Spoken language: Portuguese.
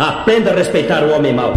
Aprenda a respeitar o homem mau.